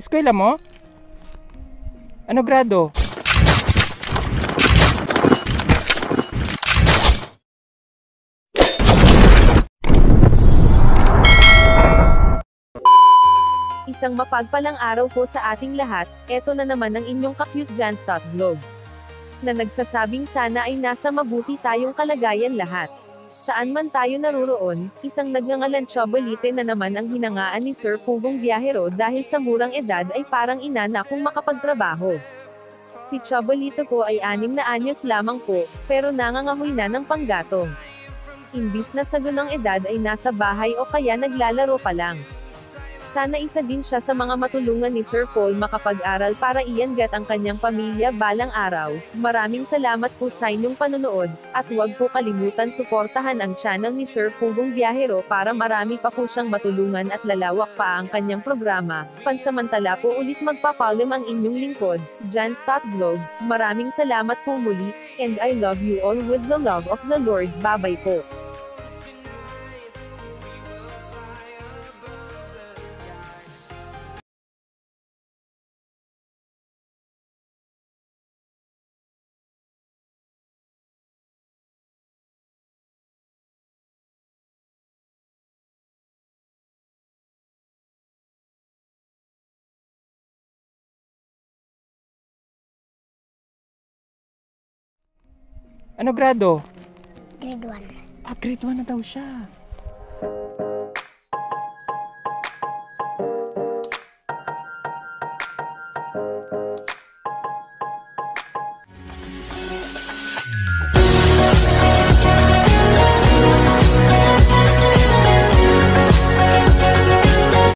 Eskwela mo? Ano grado? Isang mapagpalang araw po sa ating lahat, eto na naman ang inyong ka-cute Janstot vlog. Na nagsasabing sana ay nasa mabuti tayong kalagayan lahat. Saan man tayo naruroon, isang nagngangalan Chobolite na naman ang hinangaan ni Sir Pugong Biyahero dahil sa murang edad ay parang ina na kung makapagtrabaho. Si Chobolito po ay anim na anyos lamang po, pero nangangamoy na ng panggatong. Imbis na sa gunang edad ay nasa bahay o kaya naglalaro pa lang. Sana isa din siya sa mga matulungan ni Sir Paul makapag-aral para iyangat ang kanyang pamilya balang araw. Maraming salamat po sa inyong panonood, at huwag po kalimutan suportahan ang channel ni Sir Pugong Biyahero para marami pa po siyang matulungan at lalawak pa ang kanyang programa. Pansamantala po ulit magpapalim ang inyong lingkod, Jan Stott Vlog. Maraming salamat po muli, and I love you all with the love of the Lord. Babay po. Ano grado? Grade 1. Ah, grade 1 na daw siya.